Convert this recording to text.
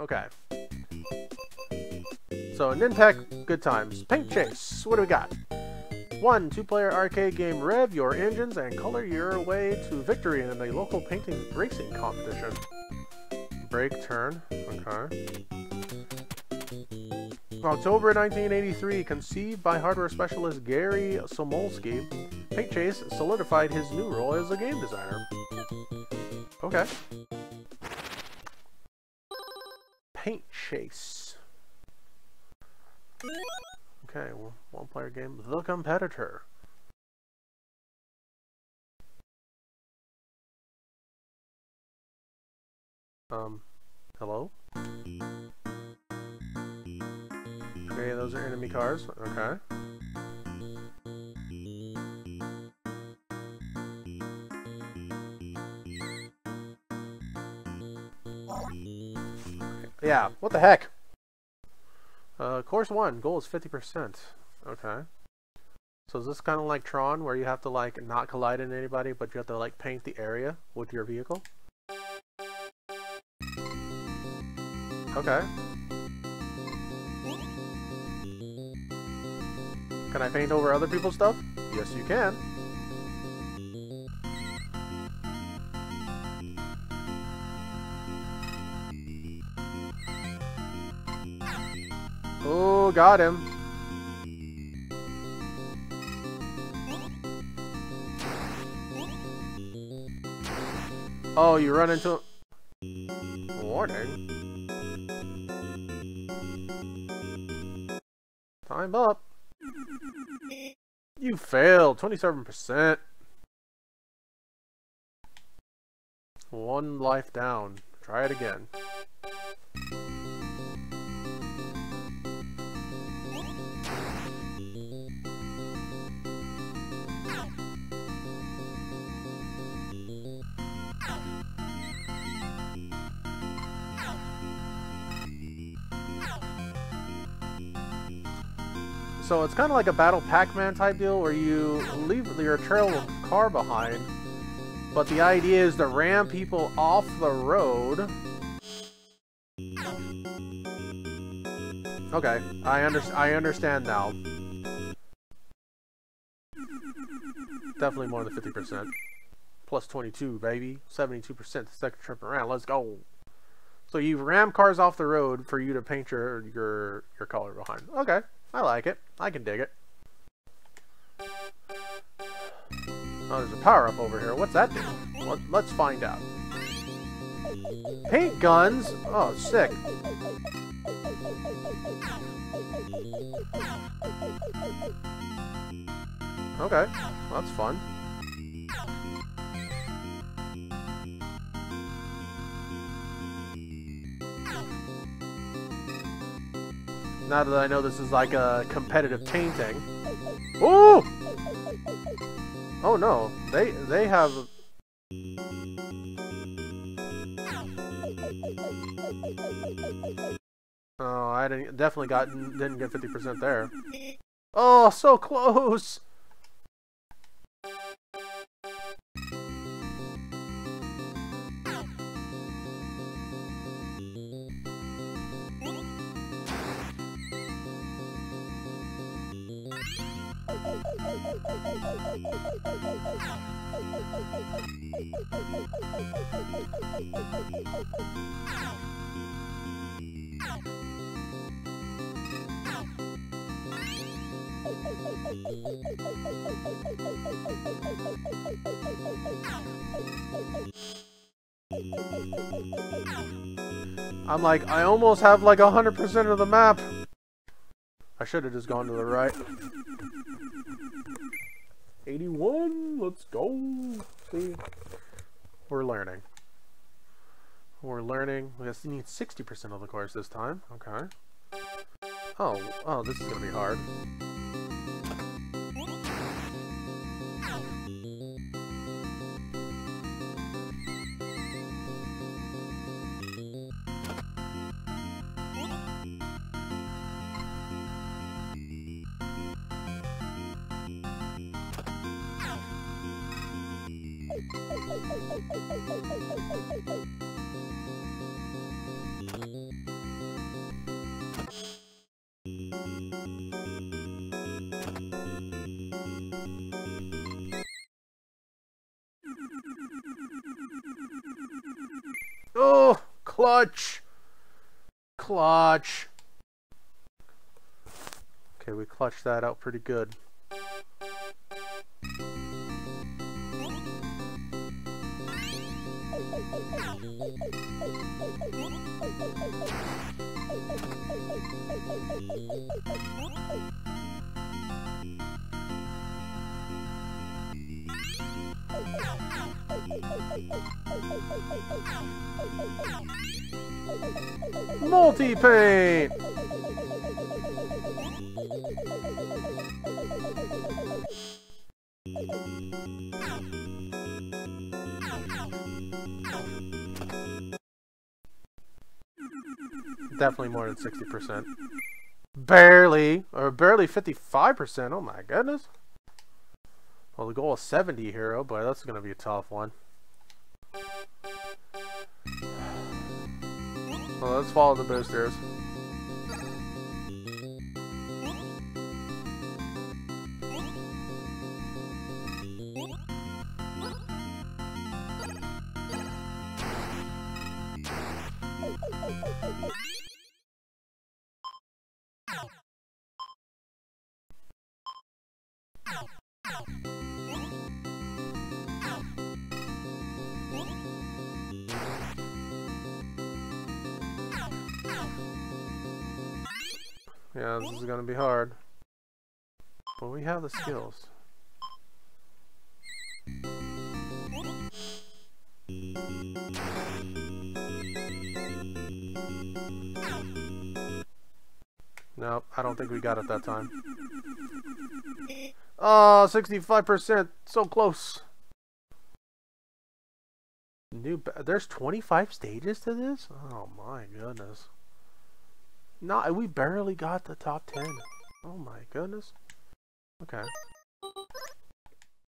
Okay. So, Nintech, good times. Paint Chase, what do we got? One, two-player arcade game. Rev your engines and color your way to victory in a local painting racing competition. Brake turn. Okay. October 1983, conceived by hardware specialist Gary Somolsky, Paint Chase solidified his new role as a game designer. Okay. Paint Chase. Okay, well, one player game. The Competitor. Um, hello? Okay, those are enemy cars. Okay. Yeah, what the heck? Uh, course 1, goal is 50%. Okay. So is this kind of like Tron, where you have to like not collide into anybody, but you have to like paint the area with your vehicle? Okay. Can I paint over other people's stuff? Yes, you can. Got him. Oh, you run into... Warning. Time up. You failed. 27%. One life down. Try it again. So it's kind of like a Battle Pac-Man type deal where you leave your trail car behind, but the idea is to ram people off the road. Okay, I, under I understand now. Definitely more than 50%. Plus 22, baby. 72% the second trip around. Let's go. So you ram cars off the road for you to paint your your your color behind. Okay. I like it. I can dig it. Oh, there's a power-up over here. What's that do? Let, let's find out. Paint guns? Oh, sick. Okay, that's fun. Now that I know this is like a competitive painting. Ooh! Oh no, they they have. Oh, I didn't definitely got didn't get fifty percent there. Oh, so close. I'm like, I almost have like 100% of the map. I should have just gone to the right. 81, let's go. See, we're learning. We're learning. We need 60% of the course this time. Okay. Oh, oh, this is gonna be hard. Oh, clutch. Clutch. Okay, we clutched that out pretty good. Multi-paint! Definitely more than 60%. Barely, or barely 55%, oh my goodness. Well, the goal is 70 hero, but that's going to be a tough one. Well, let's follow the boosters. Yeah, this is gonna be hard. But we have the skills. Nope, I don't think we got it that time. Ah, oh, 65%. So close. New There's 25 stages to this? Oh my goodness. No, we barely got the top 10. Oh my goodness. Okay.